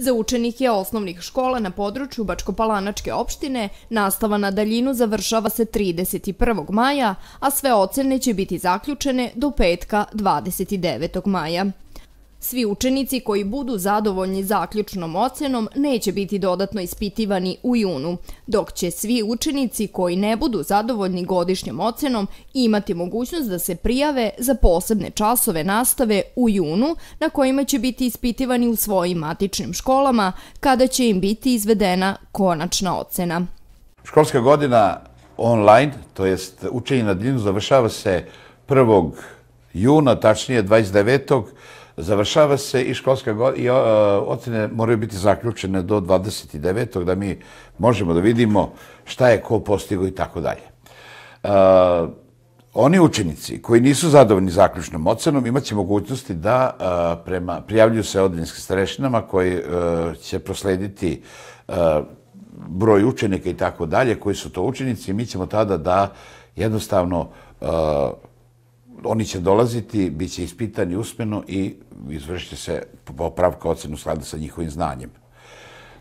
Za učenike osnovnih škola na području Bačkopalanačke opštine nastava na daljinu završava se 31. maja, a sve ocene će biti zaključene do petka 29. maja. Svi učenici koji budu zadovoljni zaključnom ocenom neće biti dodatno ispitivani u junu, dok će svi učenici koji ne budu zadovoljni godišnjom ocenom imati mogućnost da se prijave za posebne časove nastave u junu na kojima će biti ispitivani u svojim matičnim školama kada će im biti izvedena konačna ocena. Školska godina online, to jest učenje na daljinu, završava se 1. juna, tačnije 29 završava se i školska godina i e, ocene moraju biti zaključene do 29. da mi možemo da vidimo šta je ko postigo i tako dalje. E, oni učenici koji nisu zadovoljni zaključnom ocenom imaće mogućnosti da e, prema, prijavljuju se odinjskim starešinama koji će proslediti broj učenika i tako dalje, koji su to učenici, mi ćemo tada da jednostavno oni će dolaziti, bit će ispitani usmeno i izvršite se popravka ocenu sklada sa njihovim znanjem.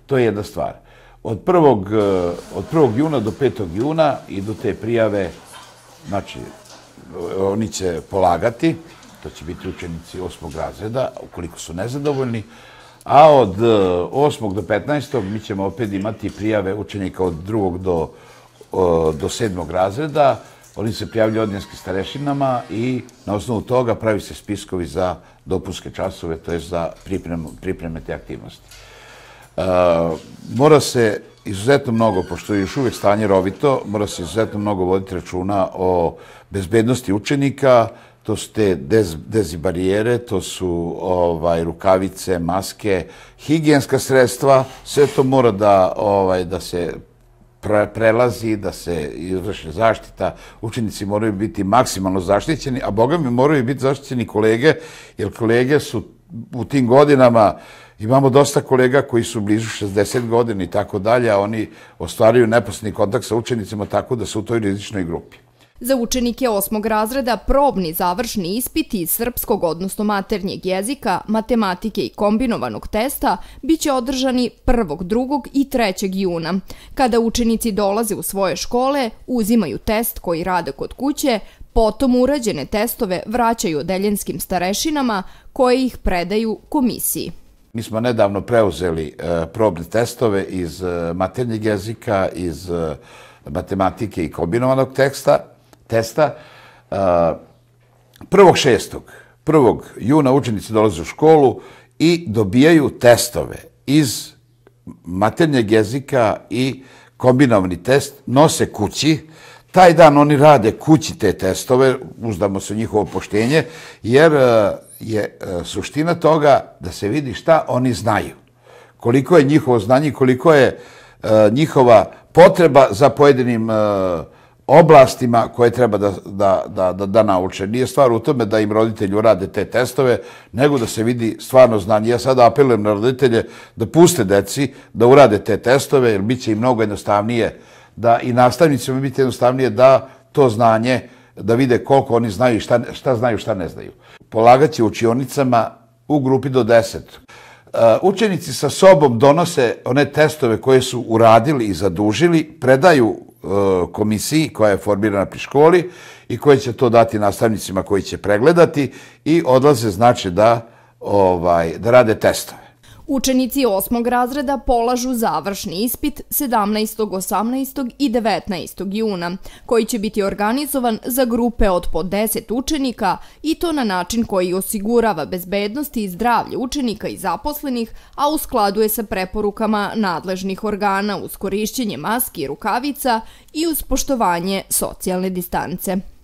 To je jedna stvar. Od 1. E, od 1. juna do 5. juna idu te prijave, znači, oni će polagati, to će biti učenici 8. razreda, ukoliko su nezadovoljni, a od e, 8. Do 15. mi ćemo opet imati prijave učenika od 2. do, e, do 7. razreda, Oni se prijavljaju odnjenskim starešinama i na osnovu toga pravi se spiskovi za dopuske časove, to je za pripreme te aktivnosti. E, mora se izuzetno mnogo, pošto je još uvijek stanje rovito, mora se izuzetno mnogo voditi računa o bezbednosti učenika, to su te dezi barijere, to su ovaj, rukavice, maske, higijenska sredstva, sve to mora da, ovaj, da se prelazi, da se izvrši zaštita, učenici moraju biti maksimalno zaštićeni, a boga mi moraju biti zaštićeni kolege, jer kolege su u tim godinama, imamo dosta kolega koji su blizu 60 godina i tako dalje, a oni ostvaraju neposledni kontakt sa učenicima tako da su u toj rizičnoj grupi. Za učenike osmog razreda probni završni ispiti iz srpskog, odnosno maternjeg jezika, matematike i kombinovanog testa biće održani 1., 2. i 3. juna. Kada učenici dolaze u svoje škole, uzimaju test koji rade kod kuće, potom urađene testove vraćaju odeljenskim starešinama koje ih predaju komisiji. Mi smo nedavno preuzeli e, probne testove iz e, maternjeg jezika, iz e, matematike i kombinovanog teksta, testa. E, prvog šestog, prvog juna učenici dolaze u školu i dobijaju testove iz maternjeg jezika i kombinovani test, nose kući. Taj dan oni rade kući te testove, uzdamo se njihovo poštenje, jer e, je e, suština toga da se vidi šta oni znaju. Koliko je njihovo znanje, koliko je njihova potreba za pojedinim oblastima koje treba da, da, da, da, da nauče. Nije stvar u tome da im roditelji urade te testove, nego da se vidi stvarno znanje. Ja sada apelujem na roditelje da puste deci da urade te testove, jer bit će im mnogo jednostavnije da i nastavnicima biti jednostavnije da to znanje, da vide koliko oni znaju i šta, šta znaju, šta ne znaju. Polagat će učionicama u grupi do deset. Uh, učenici sa sobom donose one testove koje su uradili i zadužili, predaju E, komisiji koja je formirana pri školi i koja će to dati nastavnicima koji će pregledati i odlaze znači da, ovaj, da rade testa. Učenici osmog razreda polažu završni ispit 17., 18. i 19. juna, koji će biti organizovan za grupe od po 10 učenika i to na način koji osigurava bezbednost i zdravlje učenika i zaposlenih, a u skladu je sa preporukama nadležnih organa uz korišćenje maski i rukavica i uz poštovanje socijalne distance.